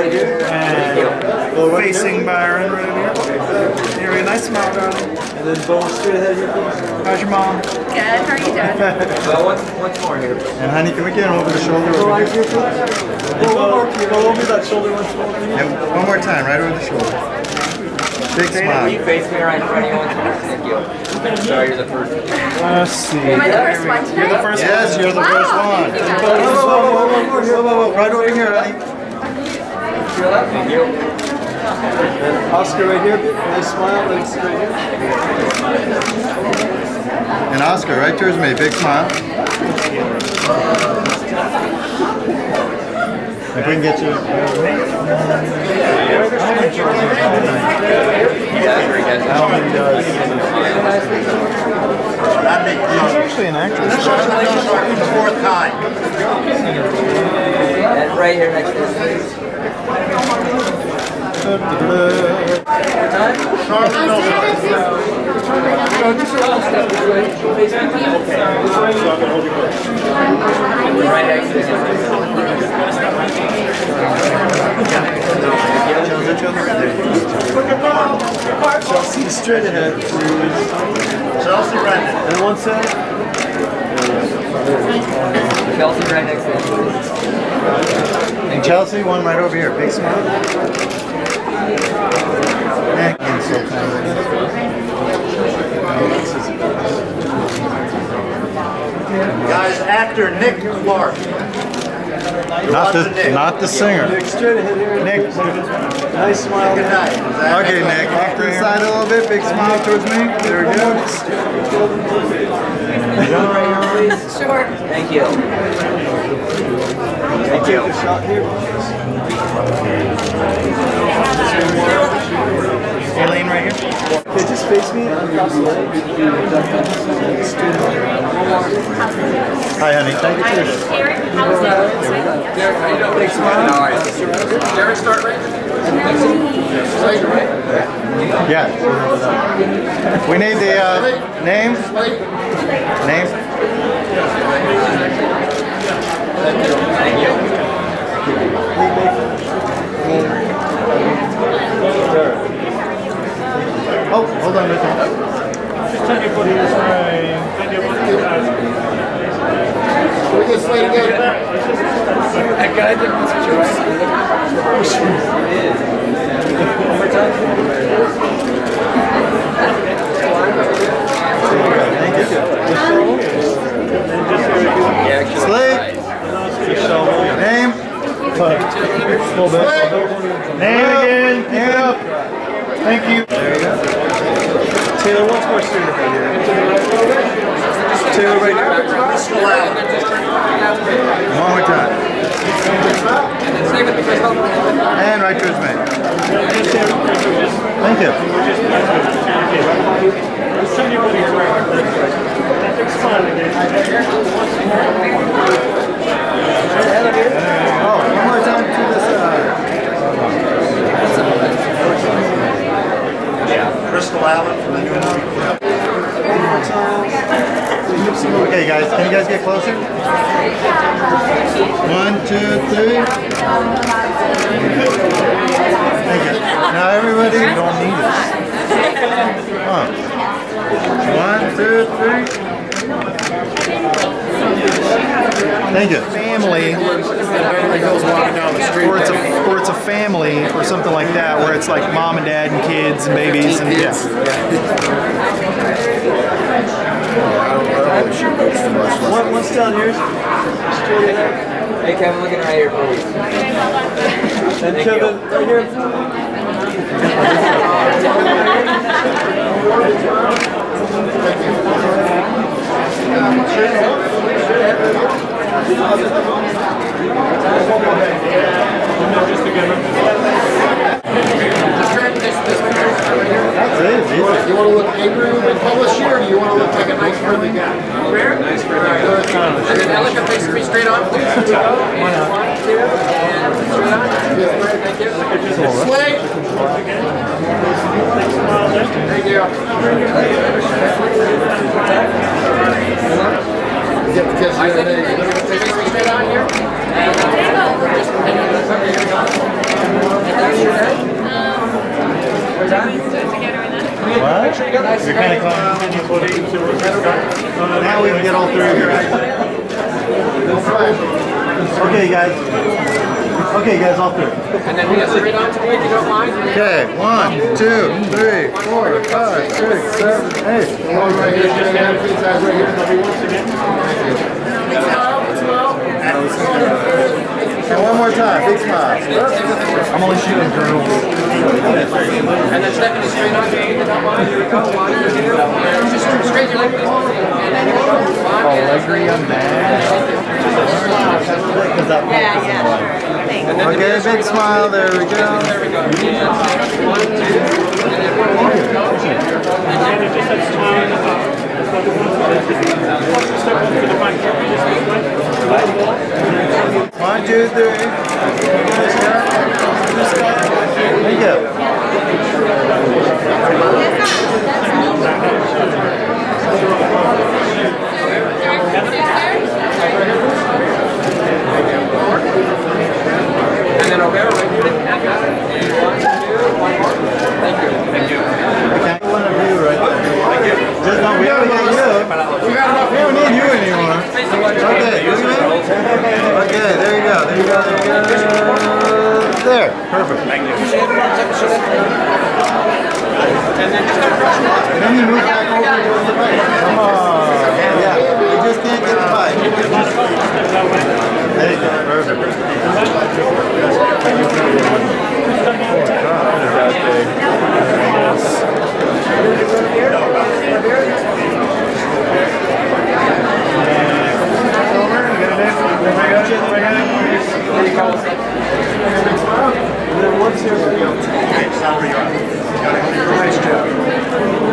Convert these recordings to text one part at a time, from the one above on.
And facing Byron right here. There we go. Nice smile, darling. And then bone straight ahead here, please. How's your mom? Good. How are you doing? Well, once, once more here. And honey, can we get over the shoulder Go over right here? here, please. Go one more, go over that shoulder once more, please. Yeah, one more time, right over the shoulder. Big smile. Will you smile. face me right in front of you once more? Thank you. Sorry, you're the first. Let's see. Am I the first one tonight? You're the first yes, you're the first one. thank you, guys. Whoa, whoa, whoa, whoa, whoa, whoa, whoa, whoa, right over here, Thank you. And Oscar right here. Nice smile. Legs right here. And Oscar, right towards me. Big smile. If we can get you. Sorry, guys. Alan does. She's actually an actress. Fourth time. And right here next to us. Right next to us. Chelsea, straight ahead, please. Chelsea Rendon. And one side. Chelsea right next to us. And Chelsea, one right over here. Big smile. And so Guys, actor Nick Clark. Not the, not the singer. Nick, straight ahead here. Nick. Nice smile. Good night. Zach. Okay, Nick. Off to the side a little bit. Big smile towards me. There we go. Sure. Thank you. Thank Take a shot here. Aileen right here. Okay, just face me across the leg. Hi, honey. Thank you for this. Eric, how's that? Big smile. All right. Derek, start right. Yeah. We need the uh, name. Name. Thank you. Oh, hold on. Just a minute. We just slay together. That guy didn't answer your Thank you. Um, yeah, actually. Slate. Name. Name again. Keep it up. Thank you. Taylor, once more straight ahead here. Taylor right here. One more time. And right towards me. Thank you. Oh, one more time to the side. Crystal Allen from the new movie. Okay, guys, can you guys get closer? One, two, three. Thank you. Now, everybody, you don't need. Huh. One, two, three. Thank you. Family. Or it's a or it's a family or something like that, where it's like mom and dad and kids and babies and yeah. One, once down here. Hey, Kevin, looking right here, please. And Kevin, right here. That's it. easy. You want to look angry when we publish here, or do you want to look like a nice friendly guy? Nice friendly guy. And then now look at face me straight on, please. Why not? Thank you. Slay. Thank you. Get the kiss here. Face me straight on here. And, uh, just- and, You're kind of calm. Now we can get all three of you. Okay, guys. Okay, guys, all three. And then we straight on to me if you don't mind. Okay, one, two, three, four, five, six, seven, eight. One right here, just hand it to these guys right here. They'll be once again. Big smile, big smile. And one more time, big smile. I'm only shooting girls. And then Stephanie straight on you we go. One, two, just straight please. And then you and Yeah, yeah. Okay, big smile, there we go. There we go. One, two, and then one more. One, two, three. There you go. And then over there, right here. One, two, one more. Thank you. Thank you. Okay, one of you right there. Just don't, we don't need you. We got enough. We don't need you anymore. Okay, you ready? Okay, there you go, there you go, there you go. There, perfect. Thank you. Then you move back over towards the bike. Come on. Yeah, you just can't get the bike. There you go, perfect.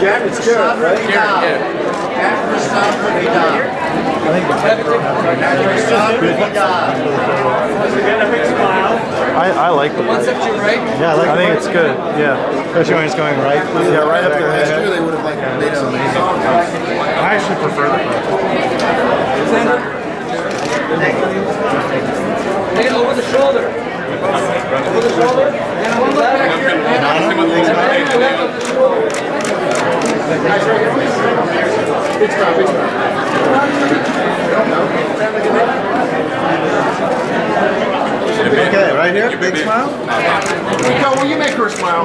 Jack, it's good, right? I, I like the One step to right. Yeah, I like I think it's good. Yeah. Especially when it's going right. Yeah, right up their head. They would have liked made some I actually prefer the Take it over the shoulder. Over the shoulder. And one look back here. And left of the shoulder. Big smile, big smile. Okay, right here, big smile. Rico, will you make her smile?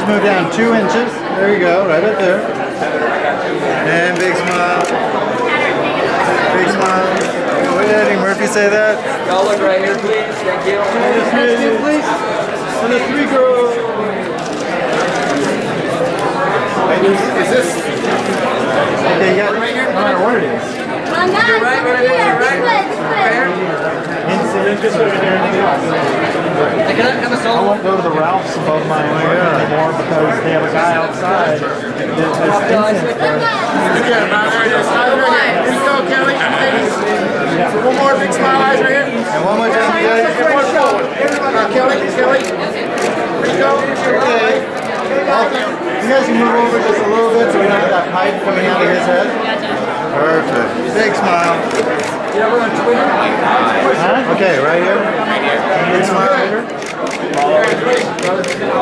move down two inches. There you go, right up there. And big smile. Big smile. What did Eddie Murphy say that? Y'all look right here, please. Thank you. please. And the three girls. Is this? Okay, you got right here. I don't know what it is. Come on, guys. right, Over right, here. right, This way, this way. Just over here. Hey, can I have a I solo? won't go to the Ralphs above my Oh work anymore because they have a guy outside. that- that's incense there. Again, right here. Smile right here. Rico, Kelly, ladies. One more big smile, eyes right here. And one more time, you guys. And one forward. Uh, Kelly, Kelly. Rico, Okay. You guys can move over just a little bit so we don't have that pipe coming out of his head. Perfect. Big smile. Huh? Okay, right here. Big smile.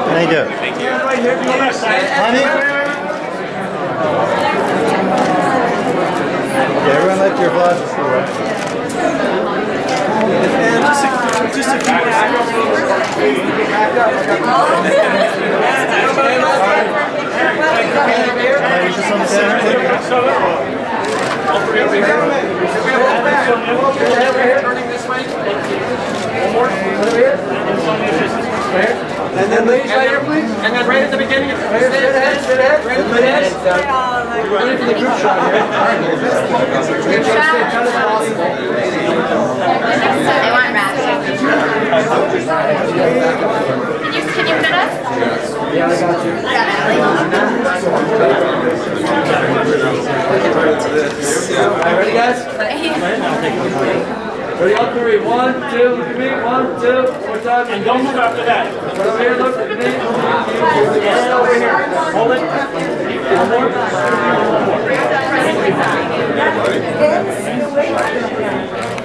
Thank you. Thank you. Honey? Okay, everyone let your glasses right. Ladies, just on And then ladies right here, please. And then right at the beginning, straight ahead, straight ahead, right at the head. Ready for the group shot here. Group shot, stay tight as possible. They want rabbit. Can you, can you fit us? Yeah, I got you. Alright, ready guys? Ready on three. More time. And don't move after that. Right over here. Look at me. Stand over here. Hold it. One more. One more.